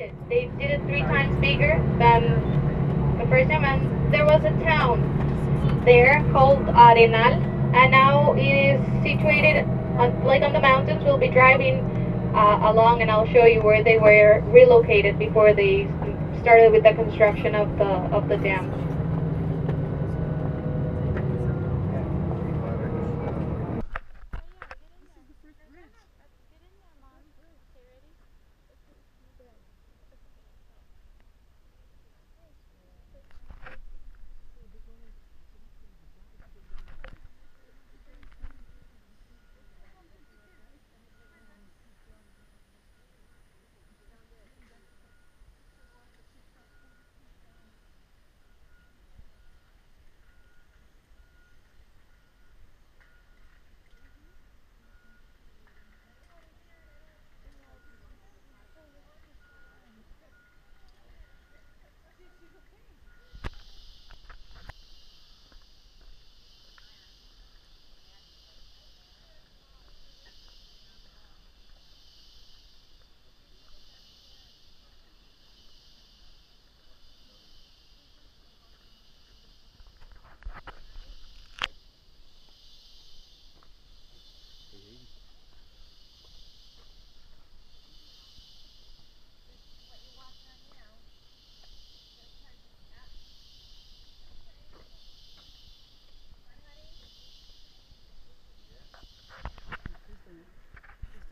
it. They did it three times bigger than the first time, and there was a town there called Arenal, and now it is situated on, like on the mountains. We'll be driving uh, along, and I'll show you where they were relocated before they started with the construction of the of the dam.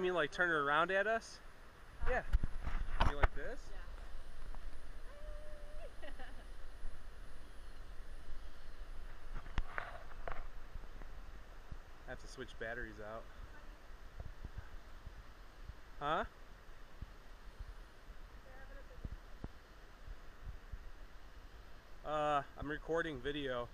you mean like turn it around at us? Yeah. You like this? I have to switch batteries out. Huh? Uh, I'm recording video.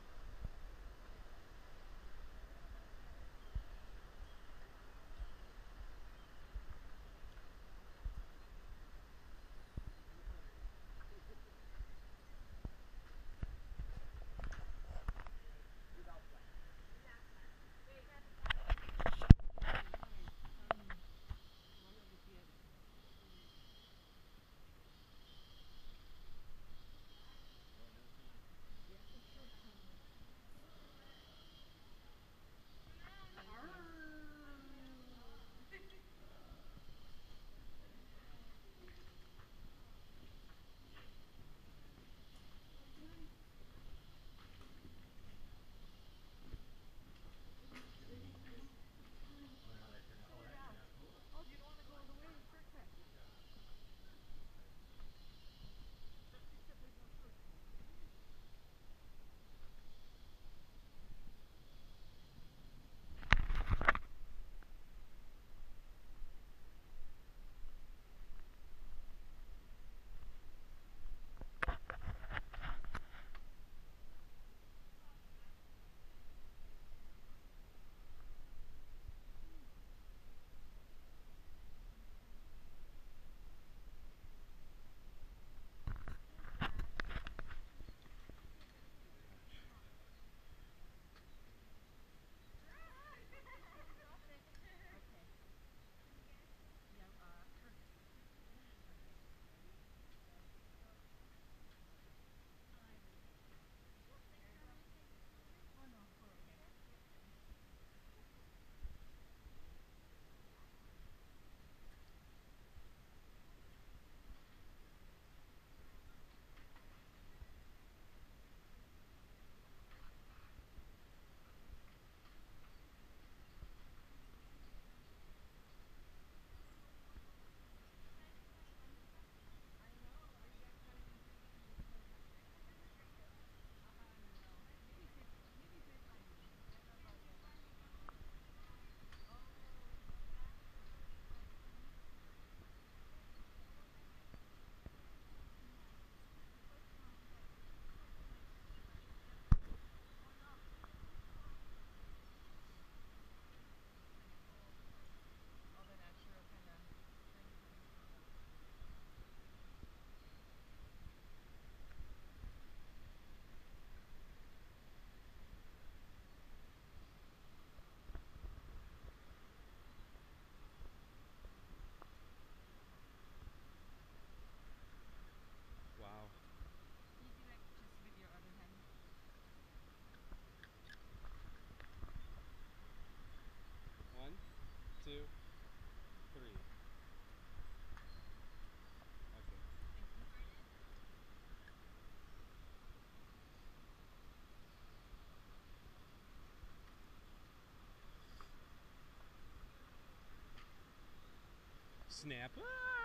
Snap. Ah!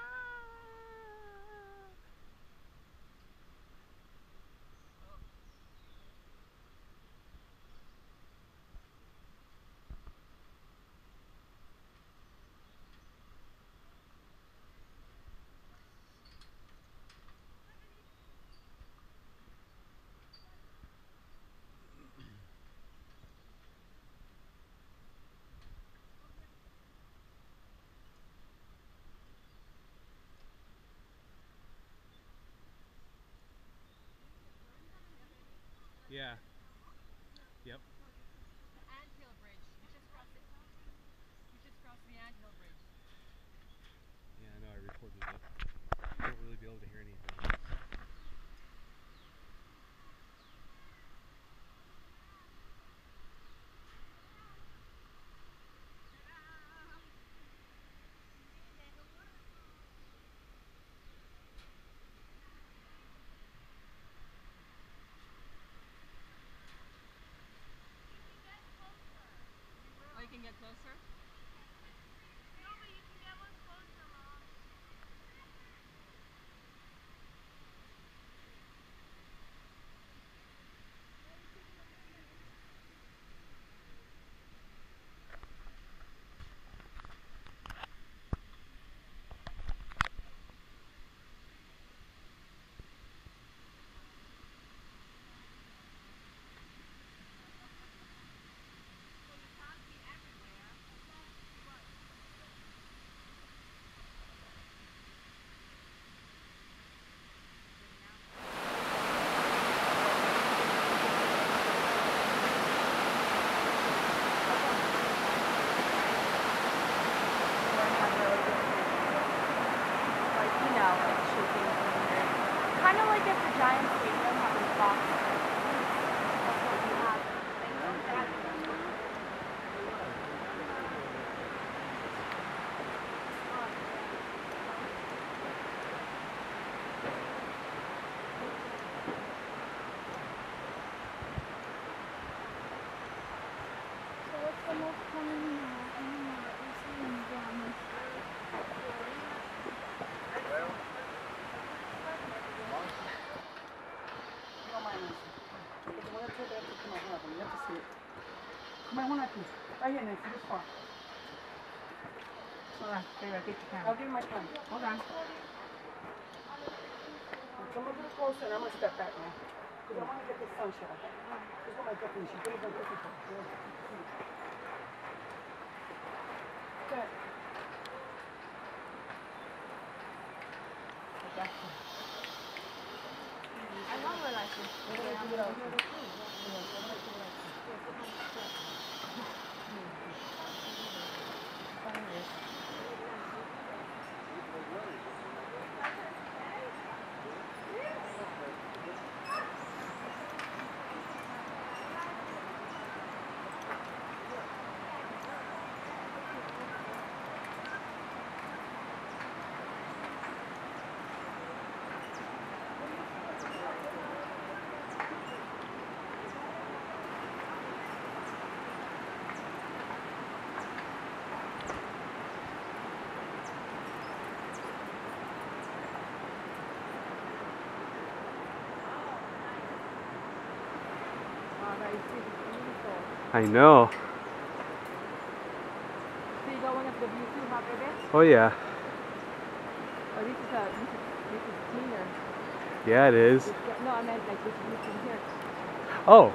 Right here, Nancy, this far. Hold on. Get your I'll give you my pen. Hold on. Come a little closer and I'm gonna step back now. Because I want to get the sunshine. This is what my definition. Put it on the people. Good. I love it like this. I know. So you got one of the view too, huh, baby? Oh yeah. Oh, this is a this is this is cleaner. Yeah, it is. This, no, I meant like this view from here. Oh.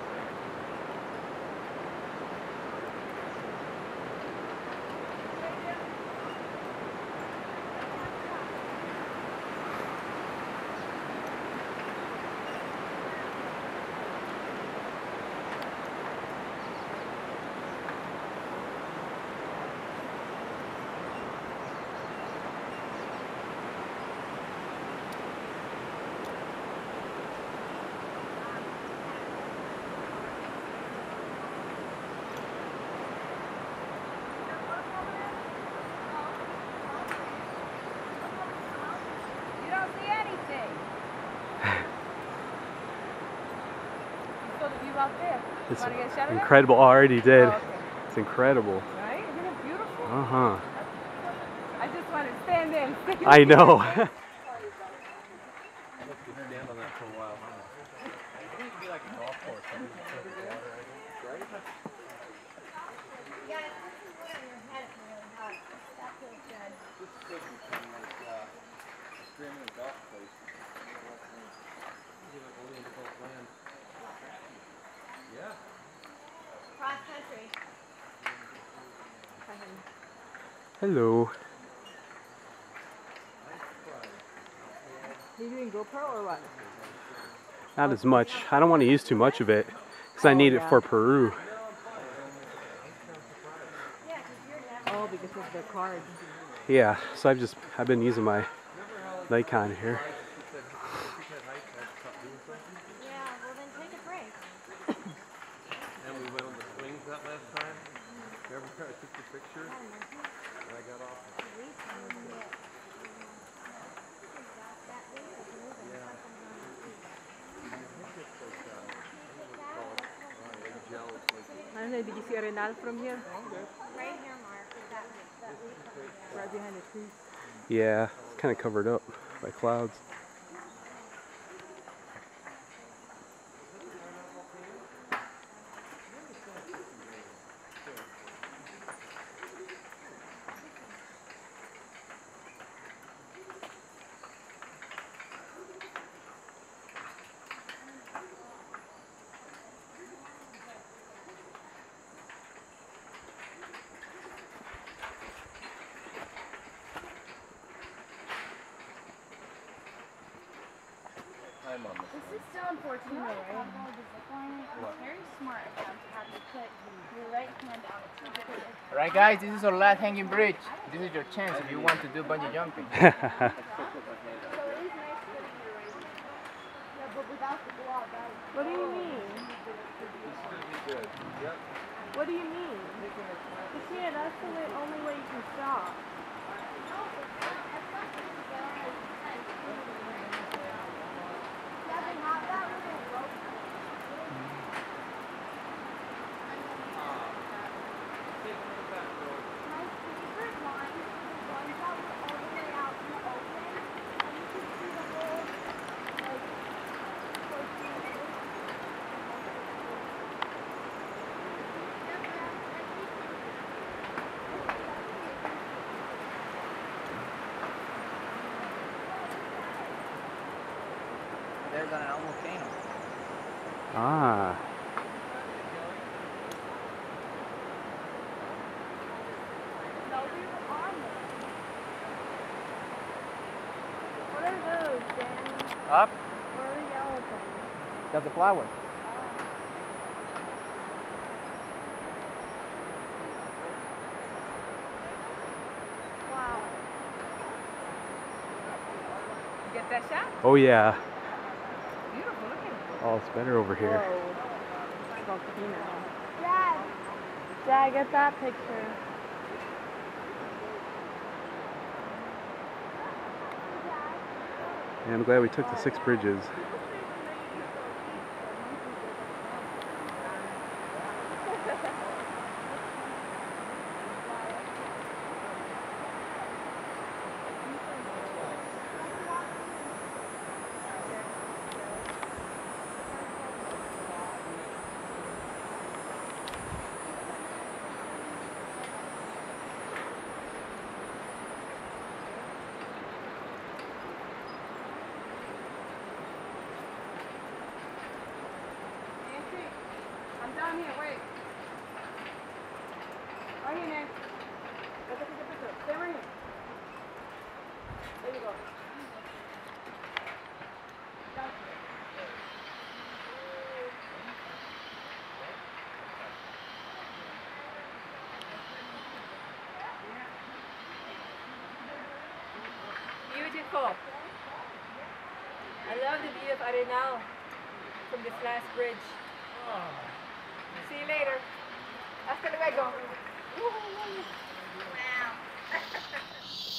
You don't see anything. you saw the view out there. It's Want to get a shot of it? incredible. Already did. Oh, okay. It's incredible. Right? Isn't it beautiful? Uh huh. I just want to stand there I know. Stand on that for a while. It'd be like a golf course. Yeah. Cross country. Hello. You doing GoPro or what? Not as much. I don't want to use too much of it because I need it oh, for Peru. Oh, because of the card. Yeah, so I've just I've been using my Nikon here. Yeah, well then take a break. And we went on the swings that last time. Remember I took the picture? And I got off. I don't know, did you see Arenal from here? Right here, Mark. That, that Right behind the trees. Yeah, it's kind of covered up by clouds. Time on this. This is still in Fortuna, right? It's very smart of them to have you put your right hand on the trigger. because it's- Alright guys, this is our last hanging bridge. This is your chance if you want to do bungee jumping. So it is nice putting your right hand. Yeah, but without the glove, that would What do you mean? What do you mean? Because yeah, that's the way, only way you can stop. Yeah, they have that little rope. My favorite line is the ones that were all the way out in the open, and you can see the whole, like, Fortuna. There's an volcano. Ah, No, we were on there. What are those, Dan? Up, What are the yellow things? that's the flower. Wow. You get that shot? oh yeah. Beautiful, look at it. Oh, it's better over here. Whoa. Dad, Dad, get that picture. Yeah, I'm glad we took the six bridges. I love the view of Arenal from this last bridge. Oh. See you later. Hasta luego. Wow.